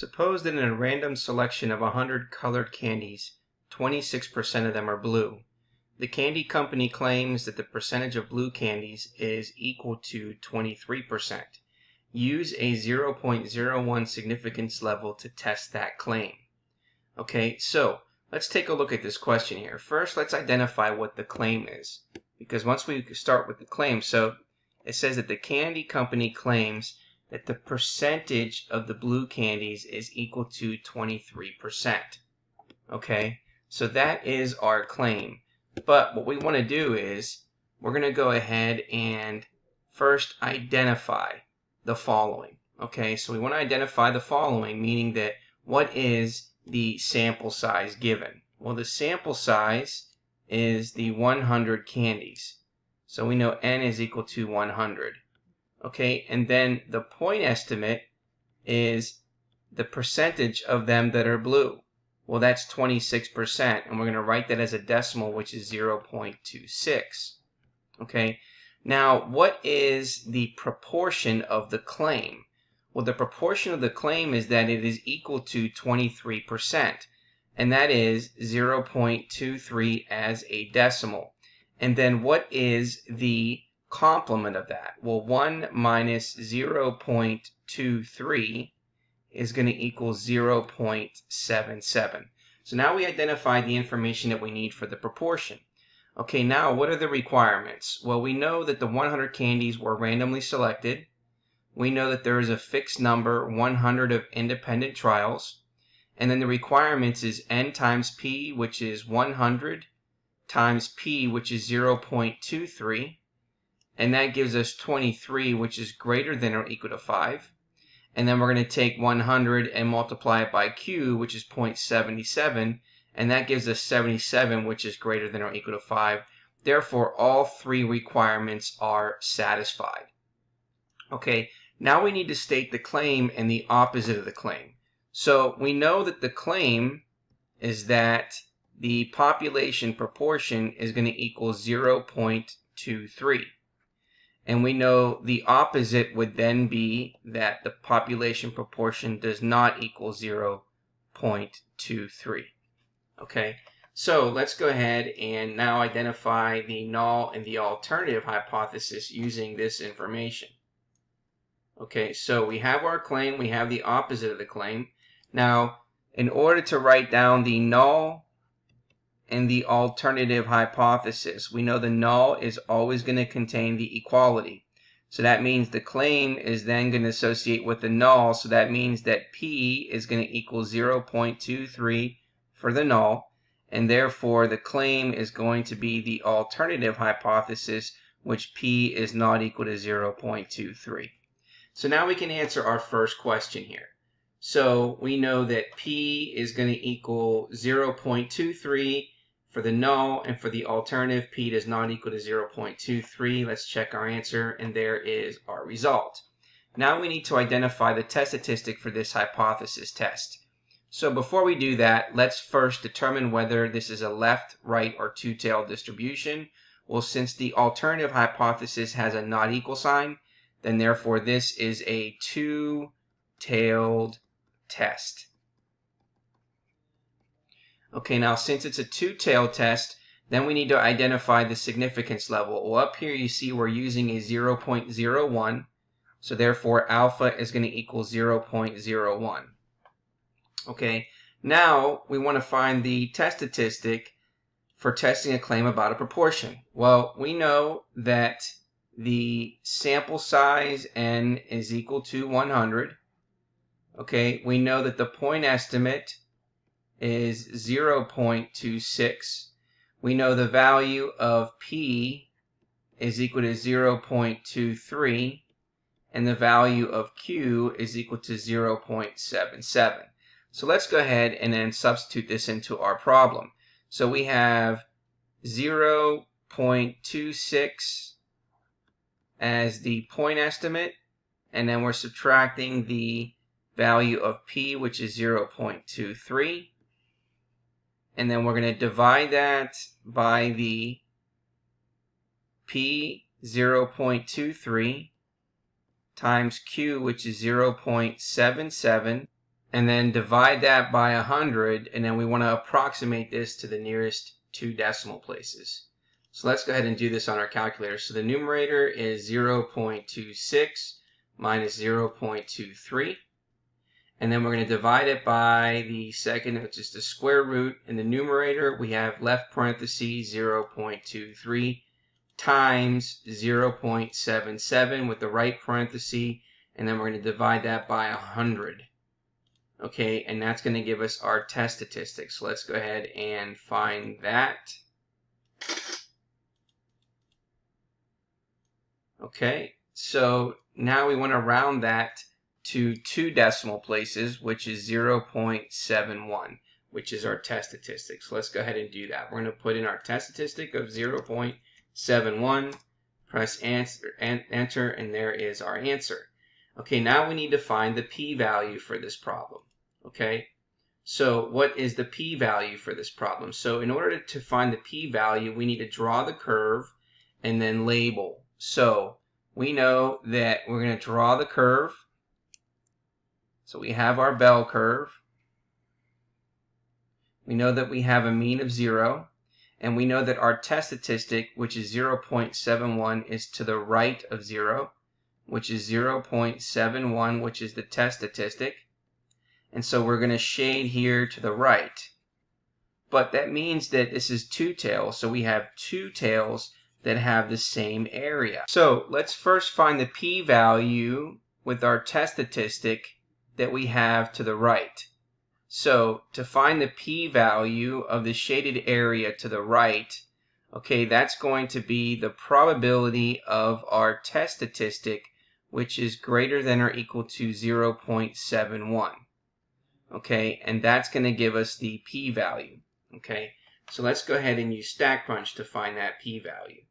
Suppose that in a random selection of 100 colored candies, 26% of them are blue. The candy company claims that the percentage of blue candies is equal to 23%. Use a 0.01 significance level to test that claim. Okay, so let's take a look at this question here. First, let's identify what the claim is. Because once we start with the claim, so it says that the candy company claims that the percentage of the blue candies is equal to 23%. Okay, so that is our claim. But what we want to do is we're going to go ahead and first identify the following. Okay, so we want to identify the following, meaning that what is the sample size given? Well, the sample size is the 100 candies. So we know n is equal to 100. Okay, and then the point estimate is the percentage of them that are blue. Well, that's 26%, and we're going to write that as a decimal, which is 0.26. Okay, now what is the proportion of the claim? Well, the proportion of the claim is that it is equal to 23%, and that is 0.23 as a decimal. And then what is the complement of that? Well, 1 minus 0.23 is going to equal 0.77. So now we identified the information that we need for the proportion. Okay, now what are the requirements? Well, we know that the 100 candies were randomly selected. We know that there is a fixed number, 100 of independent trials. And then the requirements is n times p, which is 100, times p, which is 0.23 and that gives us 23, which is greater than or equal to 5. And then we're going to take 100 and multiply it by q, which is 0.77, and that gives us 77, which is greater than or equal to 5. Therefore, all three requirements are satisfied. Okay, now we need to state the claim and the opposite of the claim. So we know that the claim is that the population proportion is going to equal 0.23. And we know the opposite would then be that the population proportion does not equal 0.23. Okay, so let's go ahead and now identify the null and the alternative hypothesis using this information. Okay, so we have our claim, we have the opposite of the claim. Now, in order to write down the null and the alternative hypothesis. We know the null is always going to contain the equality. So that means the claim is then going to associate with the null. So that means that P is going to equal 0.23 for the null. And therefore, the claim is going to be the alternative hypothesis, which P is not equal to 0.23. So now we can answer our first question here. So we know that P is going to equal 0.23 for the null and for the alternative, p does not equal to 0.23. Let's check our answer, and there is our result. Now we need to identify the test statistic for this hypothesis test. So before we do that, let's first determine whether this is a left, right, or two-tailed distribution. Well, since the alternative hypothesis has a not equal sign, then therefore this is a two-tailed test. Okay, now since it's a two-tailed test, then we need to identify the significance level. Well, up here you see we're using a 0.01, so therefore alpha is going to equal 0.01. Okay, now we want to find the test statistic for testing a claim about a proportion. Well, we know that the sample size n is equal to 100. Okay, we know that the point estimate is 0.26. We know the value of P is equal to 0.23 and the value of Q is equal to 0.77. So let's go ahead and then substitute this into our problem. So we have 0.26 as the point estimate and then we're subtracting the value of P which is 0.23 and then we're going to divide that by the P 0.23 times Q, which is 0.77, and then divide that by 100, and then we want to approximate this to the nearest two decimal places. So let's go ahead and do this on our calculator. So the numerator is 0.26 minus 0.23. And then we're going to divide it by the second, which is the square root. In the numerator, we have left parentheses 0.23 times 0.77 with the right parenthesis. And then we're going to divide that by 100. Okay, and that's going to give us our test statistics. So let's go ahead and find that. Okay, so now we want to round that to two decimal places, which is 0.71, which is our test statistic. So let's go ahead and do that. We're going to put in our test statistic of 0.71, press answer, enter, and there is our answer. Okay, now we need to find the p-value for this problem. Okay, so what is the p-value for this problem? So in order to find the p-value, we need to draw the curve and then label. So we know that we're going to draw the curve. So we have our bell curve. We know that we have a mean of 0. And we know that our test statistic, which is 0.71, is to the right of 0, which is 0.71, which is the test statistic. And so we're going to shade here to the right. But that means that this is two tails. So we have two tails that have the same area. So let's first find the p-value with our test statistic that we have to the right. So to find the p-value of the shaded area to the right, okay, that's going to be the probability of our test statistic, which is greater than or equal to 0.71 okay, and that's going to give us the p-value, okay. So let's go ahead and use StatCrunch to find that p-value.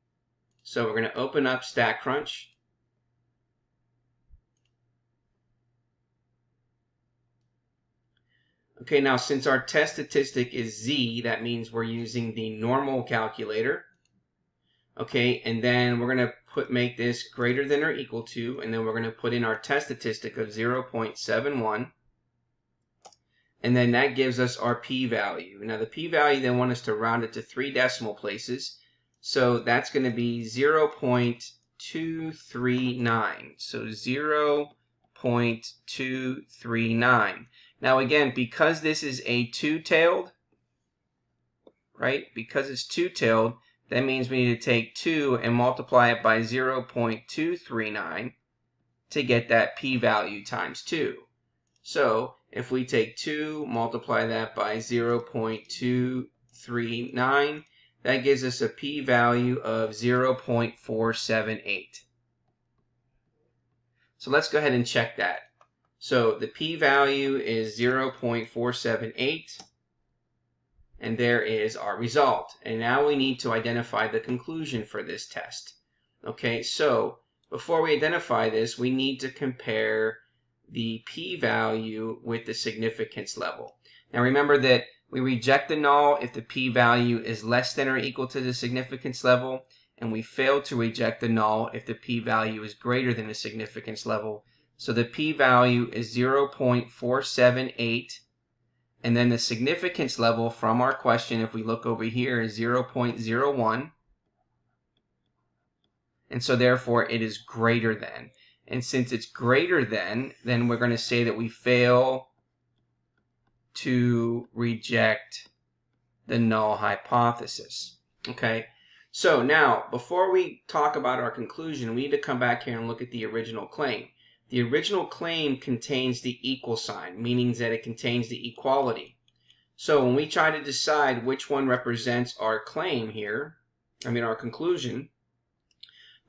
So we're going to open up StatCrunch. Okay, now since our test statistic is z, that means we're using the normal calculator. Okay, and then we're going to put make this greater than or equal to, and then we're going to put in our test statistic of 0.71 and then that gives us our p-value. Now the p-value they want us to round it to three decimal places, so that's going to be 0.239. So 0.239. Now again, because this is a two-tailed, right? Because it's two-tailed, that means we need to take 2 and multiply it by 0.239 to get that p-value times 2. So if we take 2, multiply that by 0.239, that gives us a p-value of 0.478. So let's go ahead and check that. So the p-value is 0.478, and there is our result. And now we need to identify the conclusion for this test. Okay, so before we identify this, we need to compare the p-value with the significance level. Now remember that we reject the null if the p-value is less than or equal to the significance level, and we fail to reject the null if the p-value is greater than the significance level. So the p-value is 0.478, and then the significance level from our question, if we look over here, is 0.01. And so therefore it is greater than. And since it's greater than, then we're going to say that we fail to reject the null hypothesis. Okay, so now before we talk about our conclusion, we need to come back here and look at the original claim. The original claim contains the equal sign, meaning that it contains the equality. So when we try to decide which one represents our claim here, I mean our conclusion,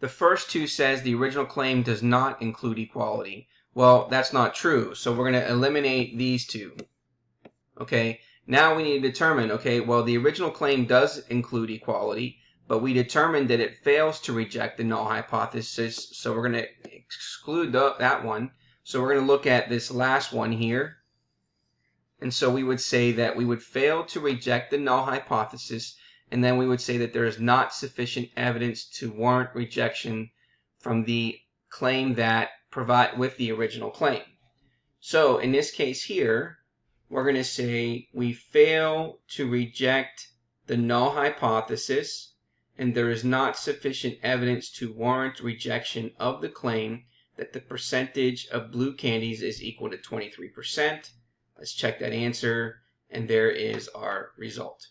the first two says the original claim does not include equality. Well, that's not true. So we're going to eliminate these two. Okay, now we need to determine, okay, well, the original claim does include equality, but we determined that it fails to reject the null hypothesis, so we're going to exclude the, that one. So we're going to look at this last one here. And so we would say that we would fail to reject the null hypothesis and then we would say that there is not sufficient evidence to warrant rejection from the claim that provide with the original claim. So in this case here, we're going to say we fail to reject the null hypothesis and there is not sufficient evidence to warrant rejection of the claim that the percentage of blue candies is equal to 23%. Let's check that answer and there is our result.